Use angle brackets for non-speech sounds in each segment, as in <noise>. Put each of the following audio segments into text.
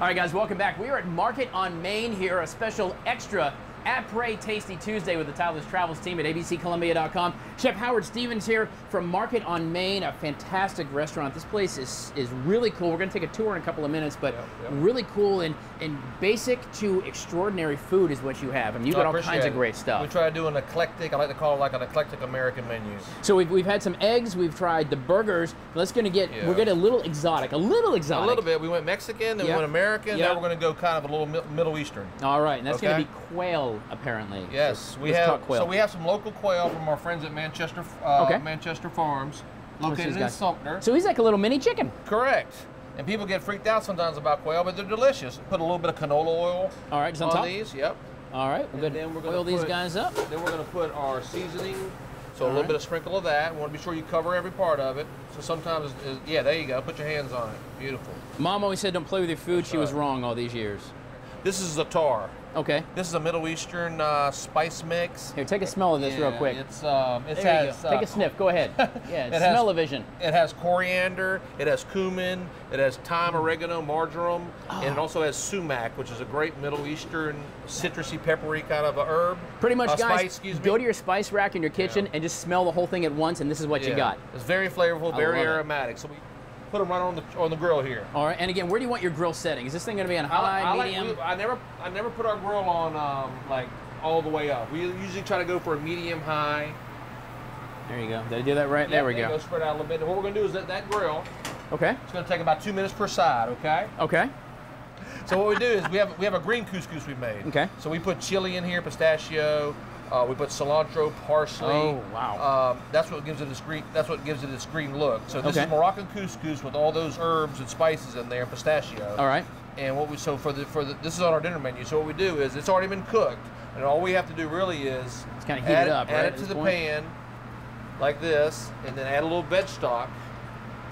All right, guys, welcome back. We are at Market on Main here, a special extra Après Tasty Tuesday with the Tyler's Travels team at abccolumbia.com. Chef Howard Stephens here from Market on Main, a fantastic restaurant. This place is, is really cool. We're going to take a tour in a couple of minutes, but really cool and, and basic to extraordinary food is what you have. I mean, you've got all kinds of great stuff. We try to do an eclectic, I like to call it like an eclectic American menu. So we've, we've had some eggs, we've tried the burgers. Let's gonna get Yeah. we're getting a little exotic, a little exotic. A little bit. We went Mexican, then we went American, now we're going to go kind of a little Middle Eastern. All right, and that's gonna be quail apparently. Yes, So we let's have. quail. So we have some local quail from our friends at Manchester, uh, Okay. Manchester Farms, located in? Sumter. So he's like a little mini chicken. Correct. And people get freaked out sometimes about quail, but they're delicious. Put a little bit of canola oil All right, just on on these. Yep. All right, we're And gonna then we're gonna oil these guys up. Then we're going to put our seasoning. So All a little right. bit of sprinkle of that. We want to be sure you cover every part of it. So sometimes, yeah, there you go. Put your hands on it. Beautiful. Mom always said don't play with your food. She was wrong all these years. This is za'atar. Okay, This is a Middle Eastern uh, spice mix. here, take a smell of this real Yeah, quick. It's um, it There has go. Take uh, a sniff. Go ahead. <laughs> Yeah, It has- smell-o-vision. It has coriander, it has cumin, it has thyme, oregano, marjoram, oh. and Oh. it also has sumac, which is a great Middle Eastern citrusy, peppery kind of a herb. Pretty much, Uh, guys. Spice, go to your spice rack in your kitchen Yeah. and just smell the whole thing at once, and this is what you got. It's very flavorful, very love it. aromatic. So we put them right on the on the grill here. All right, and again, where do you want your grill setting? Is this thing gonna be on high, I, I like- medium? we- I never I never put our grill on um, like all the way up. We usually try to go for a medium high. there you go. Did I do that right? there we Yeah, go. Spread out a little bit. And what we're gonna do is that that grill. Okay. It's gonna take about two minutes per side. Okay. Okay. So what we do is we have we have a green couscous we made. Okay. So we put chili in here, pistachio. Uh, we put cilantro, parsley. Oh, wow. Um, that's what gives it this green. That's what gives it this green look. So this Okay. is Moroccan couscous with all those herbs and spices in there, pistachio. All right. And what we so for the for the this is on our dinner menu. So what we do is it's already been cooked, and all we have to do really is Just kinda heat it add, up, add right, it to the point? pan like this, and then add a little veg stock.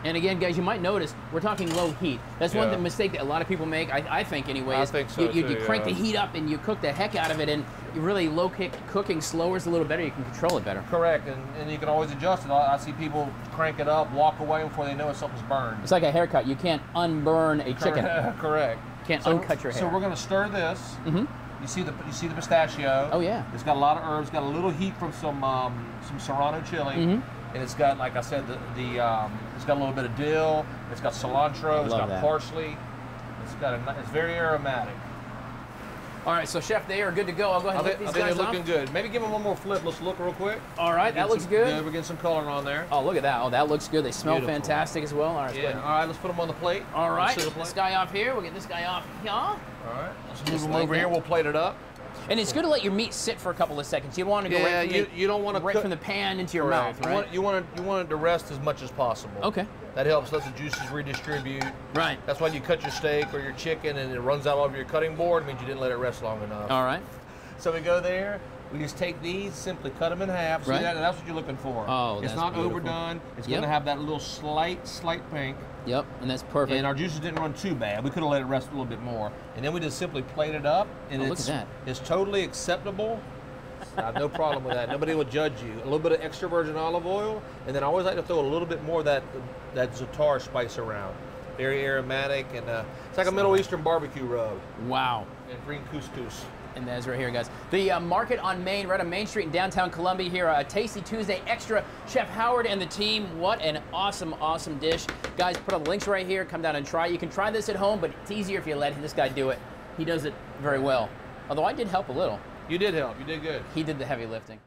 And again, guys, you might notice we're talking low heat. That's one Yeah. the mistake that a lot of people make. I, I think anyway. I think so, You, you, too, you crank yeah. the heat up and you cook the heck out of it, and you really low kick cooking slower is a little better. You can control it better. Correct, and, and you can always adjust it. I, I see people crank it up, walk away before they know something's burned. It's like a haircut. You can't unburn a chicken. Correct. <laughs> Can't so, uncut your hair. So we're gonna stir this. Mm -hmm. You see the you see the pistachio. Oh, yeah. It's got a lot of herbs. Got a little heat from some um, some serrano chili, Mhm. And it's got like I said the, the um, it's got a little bit of dill. It's got cilantro. It's love got that. parsley. It's got a it's very aromatic. All right, so chef, they are good to go. I'll go ahead I and think, lift I these think they're looking off. good. Maybe give them one more flip. Let's look real quick. All right, that looks some- good. Yeah, we're getting some color on there. Oh, look at that. Oh, that looks good. They smell Beautiful. fantastic as well. All right, let's Yeah. All right. Let's put them on the plate. All right, Let's see the this guy off here. We'll get this guy off here. All right. Let's move Just them like over that. here. We'll plate it up. And it's good to let your meat sit for a couple of seconds. You don't want to go Yeah, right from, you, the, you don't want to right cook from the pan into your mouth, You want, you want it, you want it to rest as much as possible. Okay. That helps let the juices redistribute. Right. That's why you cut your steak or your chicken and it runs out over your cutting board. It means you didn't let it rest long enough. All right. So we go there. We just take these, simply cut them in half. See Right. that? That's what you're looking for. Oh, It's not beautiful. overdone. It's Yep. going to have that little slight, slight pink. Yep, and that's perfect. And our juices didn't run too bad. We could have let it rest a little bit more. And then we just simply plate it up. And Oh, look it's, at that. it's totally acceptable. I have no problem with that. Nobody will judge you. A little bit of extra virgin olive oil, and then I always like to throw a little bit more of that that za'atar spice around. Very aromatic, and uh, it's like a Middle Eastern barbecue rub. wow. And green couscous. And that's right here, guys. The uh, market on Main, right on Main Street in downtown Columbia here. A Tasty Tuesday Extra. Chef Howard and the team. What an awesome, awesome dish. Guys, put all the links right here. Come down and try. You can try this at home, but it's easier if you let this guy do it. He does it very well. Although I did help a little. You did help. You did good. He did the heavy lifting.